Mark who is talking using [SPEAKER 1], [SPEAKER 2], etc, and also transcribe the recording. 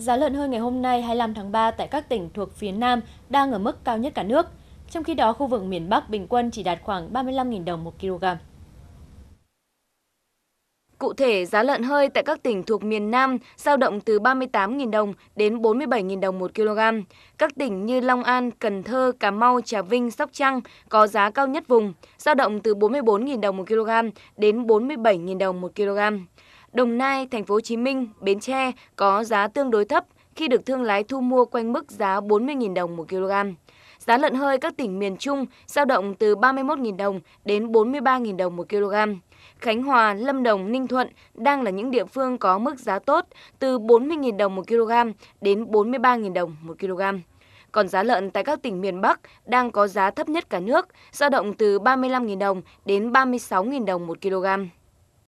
[SPEAKER 1] Giá lợn hơi ngày hôm nay 25 tháng 3 tại các tỉnh thuộc phía Nam đang ở mức cao nhất cả nước. Trong khi đó, khu vực miền Bắc bình quân chỉ đạt khoảng 35.000 đồng một kg.
[SPEAKER 2] Cụ thể, giá lợn hơi tại các tỉnh thuộc miền Nam giao động từ 38.000 đồng đến 47.000 đồng một kg. Các tỉnh như Long An, Cần Thơ, Cà Mau, Trà Vinh, Sóc Trăng có giá cao nhất vùng, giao động từ 44.000 đồng một kg đến 47.000 đồng một kg. Đồng Nai, Thành phố Hồ Chí Minh, Bến Tre có giá tương đối thấp khi được thương lái thu mua quanh mức giá 40.000 đồng một kg. Giá lợn hơi các tỉnh miền Trung giao động từ 31.000 đồng đến 43.000 đồng một kg. Khánh Hòa, Lâm Đồng, Ninh Thuận đang là những địa phương có mức giá tốt từ 40.000 đồng một kg đến 43.000 đồng một kg. Còn giá lợn tại các tỉnh miền Bắc đang có giá thấp nhất cả nước, dao động từ 35.000 đồng đến 36.000 đồng một kg.